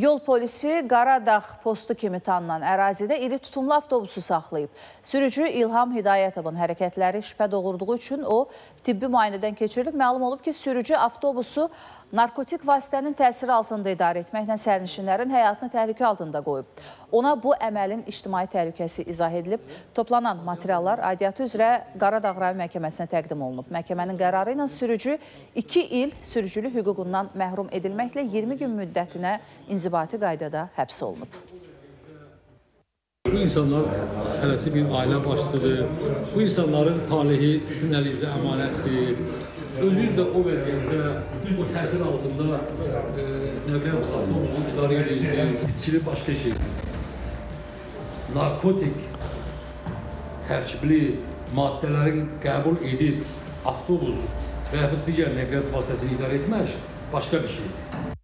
Yol polisi Qaradağ postu kimi tanınan ərazidə iri tutumlu avtobusu saxlayıb. Sürücü İlham Hidayətovun hərəkətləri şübhə doğurduğu üçün o tibbi müayinədən keçirilib. Məlum olub ki, sürücü avtobusu narkotik vasitənin təsiri altında idarə etməklə sərnişinlərin həyatını təhlükə altında qoyub. Ona bu əməlin ictimai təhlükəsi izah edilib. Toplanan materiallar aidiyyatı üzrə Qaradağ rayon məhkəməsinə təqdim olunub. Məhkəmənin qərarı ilə sürücü 2 il sürücülük hüququndan məhrum edilməklə 20 gün müddətinə inzibati qaydada həbs olunub. Bu insanlar hələsi bir ailə başçıdır. Bu insanların talehi sizin əlinizə əmanətdir. Özünüz də o vəziyyətdə, o təsir altında e, nə biləyim, avtobusu idarə edirsiniz. İçkili başqa şeydir. Narkotik tərkibli maddələrin qəbul edib avtobus və yaxud digər nəqliyyat vasitəsini idarə etmək başqa bir şeydir.